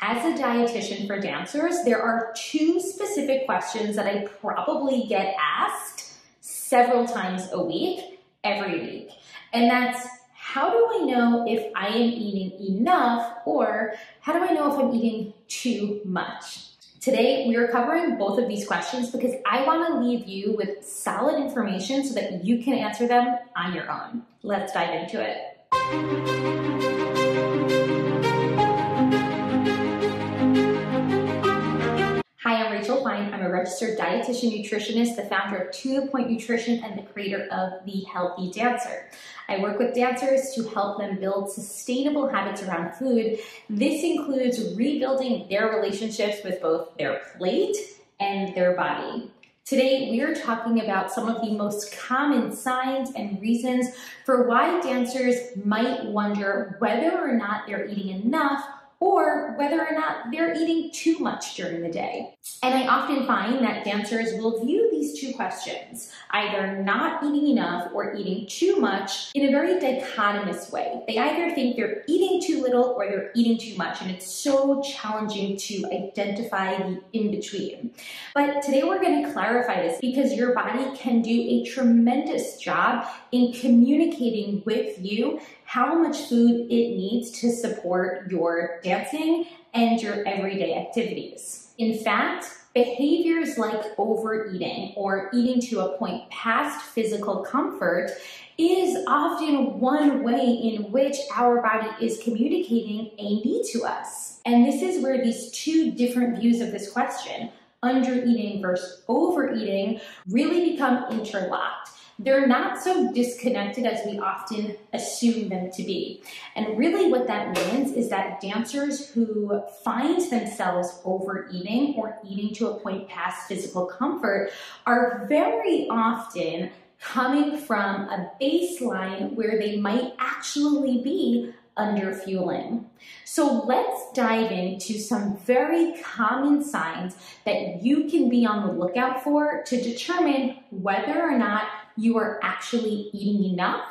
As a dietitian for dancers, there are two specific questions that I probably get asked several times a week, every week. And that's how do I know if I am eating enough or how do I know if I'm eating too much? Today, we are covering both of these questions because I want to leave you with solid information so that you can answer them on your own. Let's dive into it. Registered dietitian nutritionist, the founder of To The Pointe Nutrition, and the creator of The Healthy Dancer. I work with dancers to help them build sustainable habits around food. This includes rebuilding their relationships with both their plate and their body. Today, we are talking about some of the most common signs and reasons for why dancers might wonder whether or not they're eating enough or whether or not they're eating too much during the day. And I often find that dancers will view these two questions, either not eating enough or eating too much, in a very dichotomous way. They either think they're eating too little or they're eating too much, and it's so challenging to identify the in between. But today we're going to clarify this because your body can do a tremendous job in communicating with you how much food it needs to support your dancing and your everyday activities. In fact, behaviors like overeating or eating to a point past physical comfort is often one way in which our body is communicating a need to us. And this is where these two different views of this question, under eating versus overeating, really become interlocked they're not so disconnected as we often assume them to be. And really, what that means is that dancers who find themselves overeating or eating to a point past physical comfort are very often coming from a baseline where they might actually be under fueling. So let's dive into some very common signs that you can be on the lookout for to determine whether or not you are actually eating enough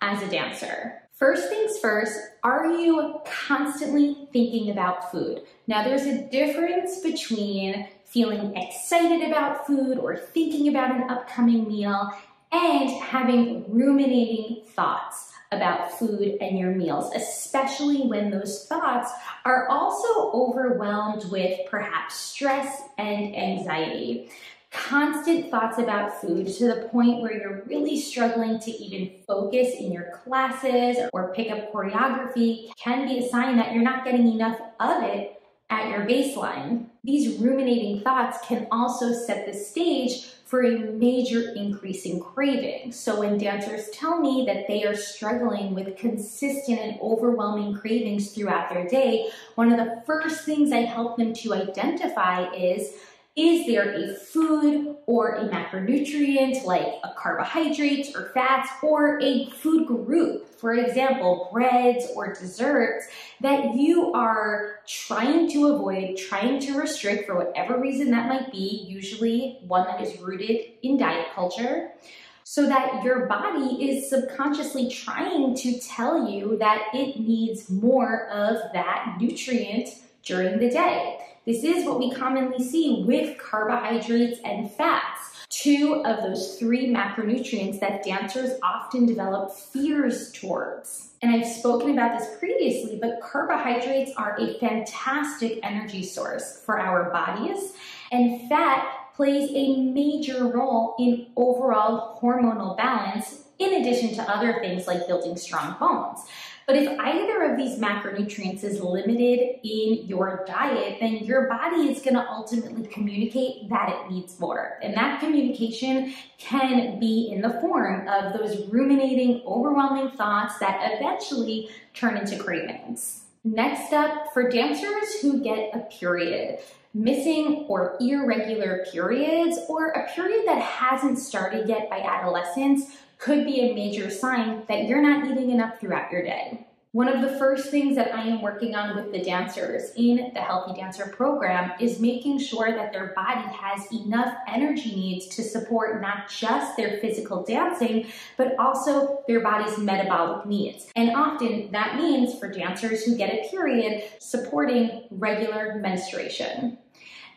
as a dancer. First things first, are you constantly thinking about food? Now, there's a difference between feeling excited about food or thinking about an upcoming meal and having ruminating thoughts about food and your meals, especially when those thoughts are also overwhelmed with perhaps stress and anxiety constant thoughts about food to the point where you're really struggling to even focus in your classes or pick up choreography can be a sign that you're not getting enough of it at your baseline. These ruminating thoughts can also set the stage for a major increase in craving. So when dancers tell me that they are struggling with consistent and overwhelming cravings throughout their day, one of the first things I help them to identify is is there a food or a macronutrient like a carbohydrates or fats or a food group, for example, breads or desserts that you are trying to avoid, trying to restrict for whatever reason that might be, usually one that is rooted in diet culture, so that your body is subconsciously trying to tell you that it needs more of that nutrient during the day. This is what we commonly see with carbohydrates and fats, two of those three macronutrients that dancers often develop fears towards. And I've spoken about this previously, but carbohydrates are a fantastic energy source for our bodies, and fat plays a major role in overall hormonal balance in addition to other things like building strong bones. But if either of these macronutrients is limited in your diet, then your body is going to ultimately communicate that it needs more. And that communication can be in the form of those ruminating, overwhelming thoughts that eventually turn into cravings. Next up, for dancers who get a period, missing or irregular periods, or a period that hasn't started yet by adolescence, could be a major sign that you're not eating enough throughout your day. One of the first things that I am working on with the dancers in the Healthy Dancer program is making sure that their body has enough energy needs to support not just their physical dancing, but also their body's metabolic needs. And often that means for dancers who get a period, supporting regular menstruation.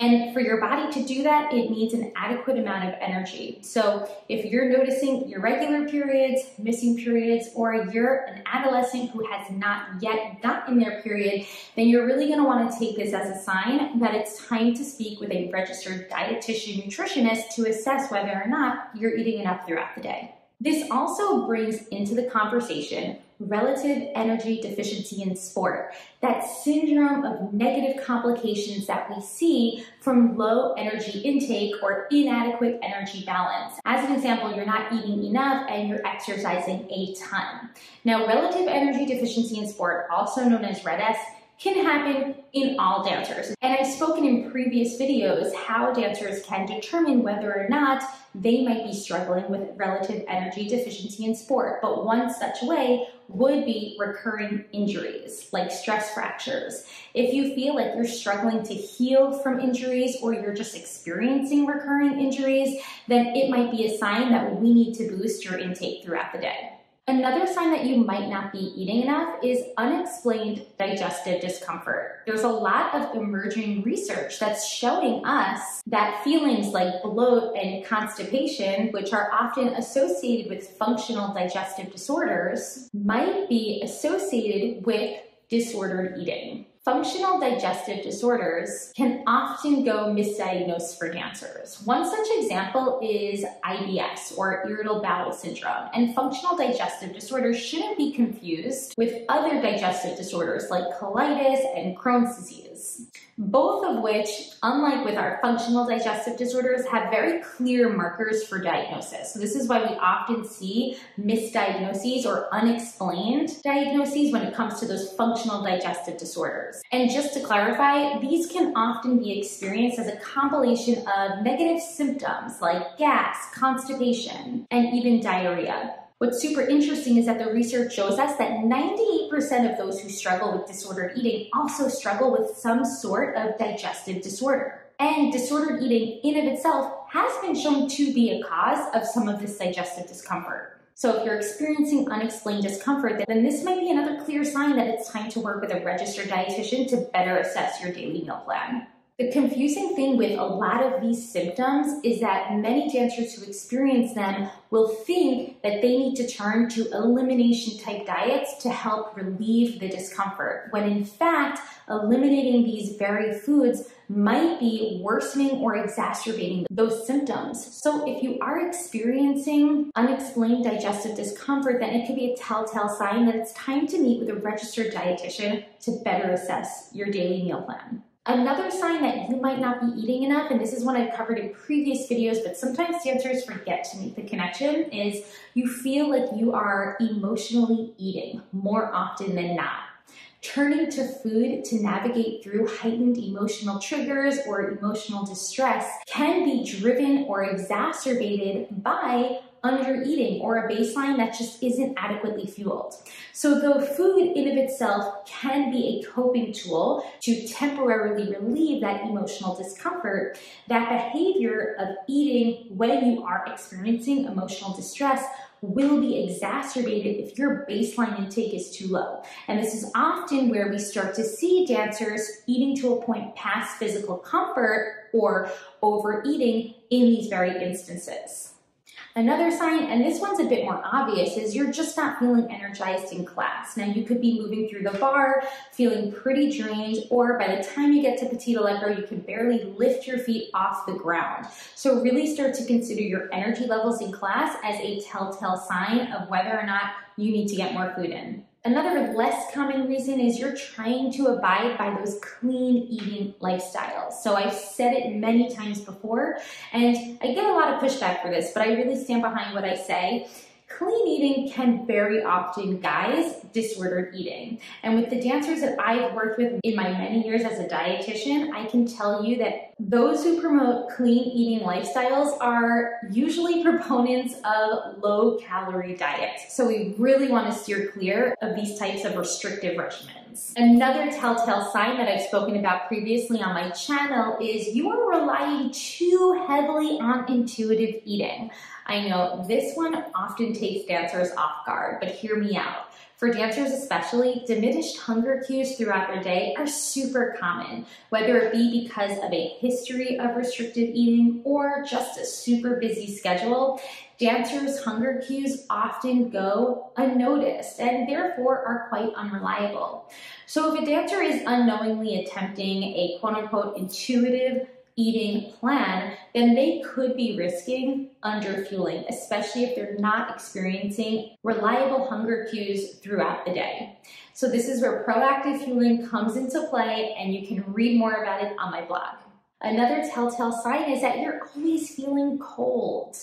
And for your body to do that, it needs an adequate amount of energy. So if you're noticing irregular periods, missing periods, or you're an adolescent who has not yet gotten their period, then you're really gonna wanna take this as a sign that it's time to speak with a registered dietitian nutritionist to assess whether or not you're eating enough throughout the day. This also brings into the conversation relative energy deficiency in sport, that syndrome of negative complications that we see from low energy intake or inadequate energy balance. As an example, you're not eating enough and you're exercising a ton. Now, relative energy deficiency in sport, also known as RED-S, can happen in all dancers. And I've spoken in previous videos how dancers can determine whether or not they might be struggling with relative energy deficiency in sport. But one such way would be recurring injuries like stress fractures. If you feel like you're struggling to heal from injuries or you're just experiencing recurring injuries, then it might be a sign that we need to boost your intake throughout the day. Another sign that you might not be eating enough is unexplained digestive discomfort. There's a lot of emerging research that's showing us that feelings like bloat and constipation, which are often associated with functional digestive disorders, might be associated with disordered eating. Functional digestive disorders can often go misdiagnosed for dancers. One such example is IBS or irritable bowel syndrome, and functional digestive disorders shouldn't be confused with other digestive disorders like colitis and Crohn's disease both of which, unlike with our functional digestive disorders, have very clear markers for diagnosis. So this is why we often see misdiagnoses or unexplained diagnoses when it comes to those functional digestive disorders. And just to clarify, these can often be experienced as a compilation of negative symptoms like gas, constipation, and even diarrhea. What's super interesting is that the research shows us that 98% of those who struggle with disordered eating also struggle with some sort of digestive disorder. And disordered eating in of itself has been shown to be a cause of some of this digestive discomfort. So if you're experiencing unexplained discomfort, then this might be another clear sign that it's time to work with a registered dietitian to better assess your daily meal plan. The confusing thing with a lot of these symptoms is that many dancers who experience them will think that they need to turn to elimination type diets to help relieve the discomfort, when in fact, eliminating these very foods might be worsening or exacerbating those symptoms. So if you are experiencing unexplained digestive discomfort, then it could be a telltale sign that it's time to meet with a registered dietitian to better assess your daily meal plan. Another sign that you might not be eating enough, and this is one I've covered in previous videos, but sometimes dancers forget to make the connection, is you feel like you are emotionally eating more often than not. Turning to food to navigate through heightened emotional triggers or emotional distress can be driven or exacerbated by under eating or a baseline that just isn't adequately fueled. So though food in of itself can be a coping tool to temporarily relieve that emotional discomfort, that behavior of eating when you are experiencing emotional distress will be exacerbated if your baseline intake is too low. And this is often where we start to see dancers eating to a point past physical comfort or overeating in these very instances. Another sign, and this one's a bit more obvious, is you're just not feeling energized in class. Now you could be moving through the barre, feeling pretty drained, or by the time you get to Petit Allegro, you can barely lift your feet off the ground. So really start to consider your energy levels in class as a telltale sign of whether or not you need to get more food in. Another less common reason is you're trying to abide by those clean eating lifestyles. So I've said it many times before, and I get a lot of pushback for this, but I really stand behind what I say. Clean eating can very often guise disordered eating. And with the dancers that I've worked with in my many years as a dietitian, I can tell you that those who promote clean eating lifestyles are usually proponents of low calorie diets. So we really want to steer clear of these types of restrictive regimens. Another telltale sign that I've spoken about previously on my channel is you are relying too heavily on intuitive eating. I know this one often takes dancers off guard, but hear me out. For dancers especially, diminished hunger cues throughout their day are super common, whether it be because of a history of restrictive eating or just a super busy schedule. Dancers' hunger cues often go unnoticed and therefore are quite unreliable. So if a dancer is unknowingly attempting a quote unquote intuitive eating plan, then they could be risking underfueling, especially if they're not experiencing reliable hunger cues throughout the day. So this is where proactive fueling comes into play and you can read more about it on my blog. Another telltale sign is that you're always feeling cold.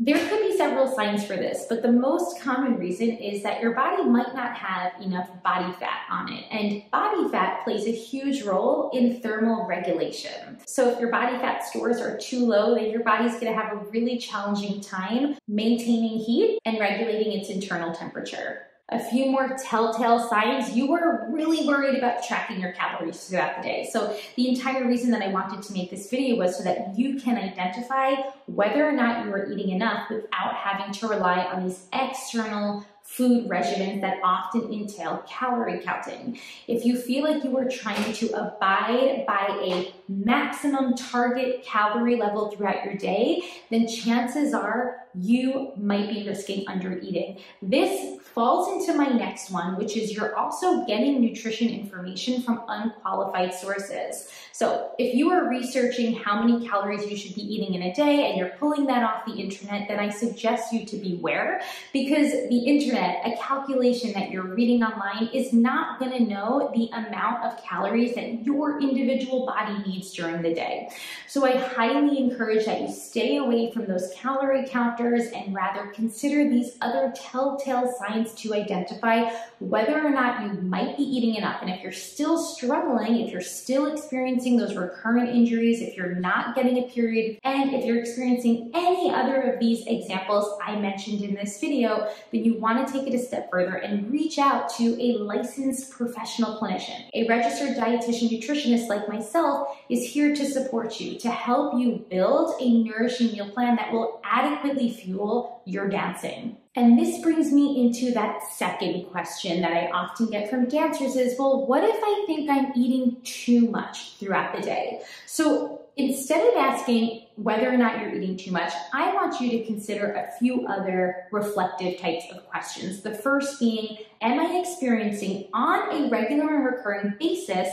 There could be several signs for this, but the most common reason is that your body might not have enough body fat on it. And body fat plays a huge role in thermal regulation. So if your body fat stores are too low, then your body's gonna have a really challenging time maintaining heat and regulating its internal temperature a few more telltale signs, you were really worried about tracking your calories throughout the day. So the entire reason that I wanted to make this video was so that you can identify whether or not you are eating enough without having to rely on these external food regimens that often entail calorie counting. If you feel like you are trying to abide by a maximum target calorie level throughout your day, then chances are you might be risking under eating. This falls into my next one, which is you're also getting nutrition information from unqualified sources. So if you are researching how many calories you should be eating in a day and you're pulling that off the internet, then I suggest you to beware because the internet, a calculation that you're reading online is not gonna know the amount of calories that your individual body needs during the day. So I highly encourage that you stay away from those calorie counters and rather consider these other telltale signs to identify whether or not you might be eating enough. And if you're still struggling, if you're still experiencing those recurrent injuries, if you're not getting a period, and if you're experiencing any other of these examples I mentioned in this video, then you want to take it a step further and reach out to a licensed professional clinician. A registered dietitian nutritionist like myself is here to support you, to help you build a nourishing meal plan that will adequately fuel your dancing. And this brings me into that second question that I often get from dancers is, well, what if I think I'm eating too much throughout the day? So instead of asking whether or not you're eating too much, I want you to consider a few other reflective types of questions. The first being, am I experiencing on a regular and recurring basis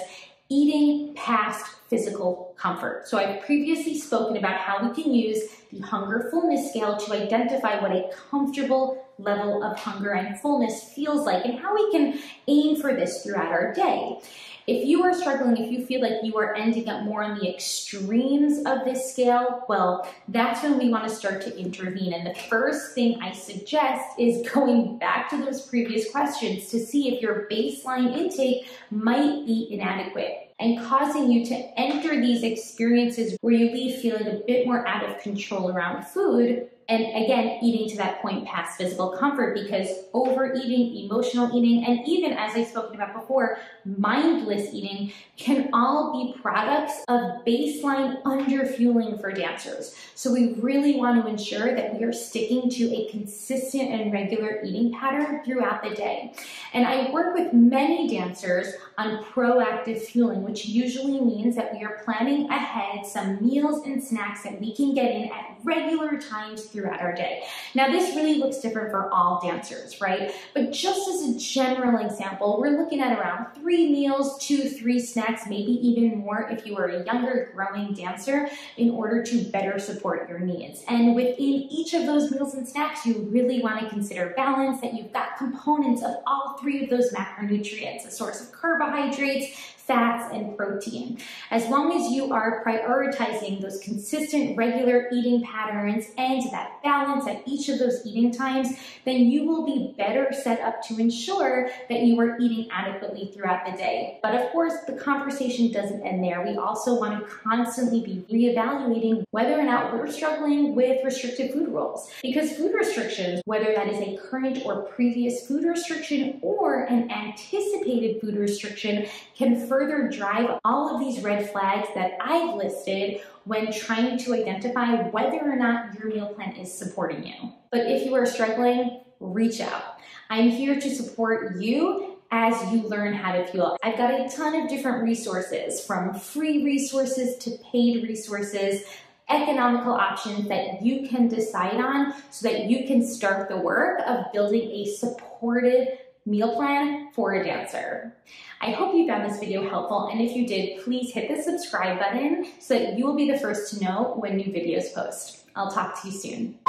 eating past physical comfort. So I've previously spoken about how we can use the hunger fullness scale to identify what a comfortable level of hunger and fullness feels like and how we can aim for this throughout our day. If you are struggling, if you feel like you are ending up more on the extremes of this scale, well, that's when we want to start to intervene. And the first thing I suggest is going back to those previous questions to see if your baseline intake might be inadequate and causing you to enter these experiences where you leave feeling a bit more out of control around food and again, eating to that point past physical comfort because overeating, emotional eating, and even as I've spoken about before, mindless eating can all be products of baseline underfueling for dancers. So we really want to ensure that we are sticking to a consistent and regular eating pattern throughout the day. And I work with many dancers on proactive fueling, which usually means that we are planning ahead some meals and snacks that we can get in at regular times through throughout our day. Now this really looks different for all dancers, right? But just as a general example, we're looking at around three meals, two, three snacks, maybe even more if you are a younger growing dancer in order to better support your needs. And within each of those meals and snacks, you really want to consider balance, that you've got components of all three of those macronutrients, a source of carbohydrates, fats, and protein. As long as you are prioritizing those consistent, regular eating patterns and that balance at each of those eating times, then you will be better set up to ensure that you are eating adequately throughout the day. But of course, the conversation doesn't end there. We also want to constantly be reevaluating whether or not we're struggling with restricted food rules. Because food restrictions, whether that is a current or previous food restriction or an anticipated food restriction, can further drive all of these red flags that I've listed when trying to identify whether or not your meal plan is supporting you. But if you are struggling, reach out. I'm here to support you as you learn how to fuel. I've got a ton of different resources from free resources to paid resources economical options that you can decide on so that you can start the work of building a supportive meal plan for a dancer. I hope you found this video helpful and if you did, please hit the subscribe button so that you will be the first to know when new videos post. I'll talk to you soon.